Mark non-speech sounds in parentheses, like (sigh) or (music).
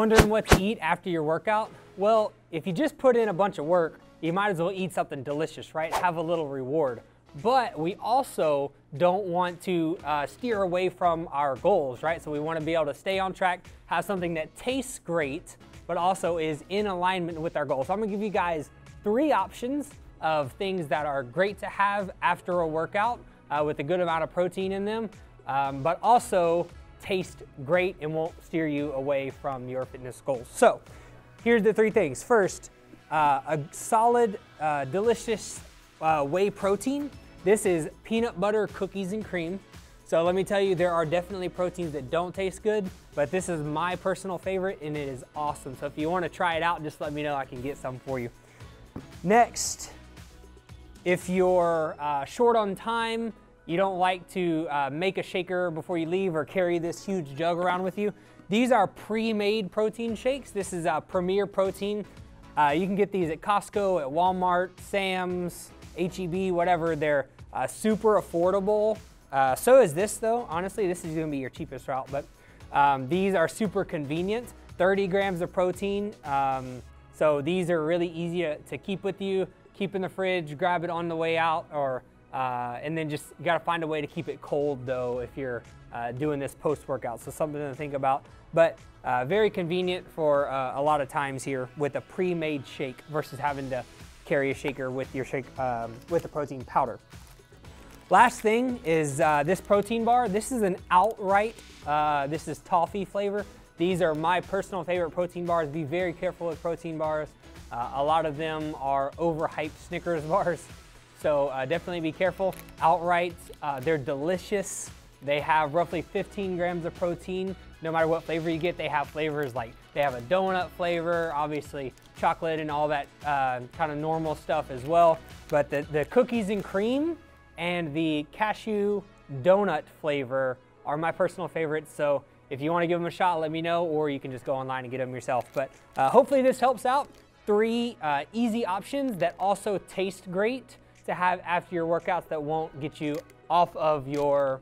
Wondering what to eat after your workout? Well, if you just put in a bunch of work, you might as well eat something delicious, right? Have a little reward. But we also don't want to uh, steer away from our goals, right? So we want to be able to stay on track, have something that tastes great, but also is in alignment with our goals. So I'm gonna give you guys three options of things that are great to have after a workout uh, with a good amount of protein in them, um, but also taste great and won't steer you away from your fitness goals. So here's the three things. First, uh, a solid, uh, delicious uh, whey protein. This is peanut butter cookies and cream. So let me tell you, there are definitely proteins that don't taste good, but this is my personal favorite and it is awesome. So if you wanna try it out, just let me know, I can get some for you. Next, if you're uh, short on time, you don't like to uh, make a shaker before you leave or carry this huge jug around with you, these are pre-made protein shakes. This is a Premier Protein. Uh, you can get these at Costco, at Walmart, Sam's, HEB, whatever. They're uh, super affordable. Uh, so is this though. Honestly, this is gonna be your cheapest route, but um, these are super convenient. 30 grams of protein. Um, so these are really easy to, to, keep with you, keep in the fridge, grab it on the way out, or uh, and then just you gotta find a way to keep it cold though if you're uh, doing this post-workout. So something to think about, but uh, very convenient for uh, a lot of times here with a pre-made shake versus having to carry a shaker with your shake um, with the protein powder. Last thing is uh, this protein bar. This is an outright, uh, this is toffee flavor. These are my personal favorite protein bars. Be very careful with protein bars. A lot of them are overhyped Snickers (laughs) bars. So uh, definitely be careful. Outright, uh, they're delicious. They have roughly 15 grams of protein. No matter what flavor you get, they have flavors like they have a donut flavor, obviously chocolate and all that uh, kind of normal stuff as well. But the, the cookies and cream and the cashew donut flavor are my personal favorites. So if you want to give them a shot, let me know, or you can just go online and get them yourself. But uh, hopefully this helps out. Three uh, easy options that also taste great to have after your workouts that won't get you off of your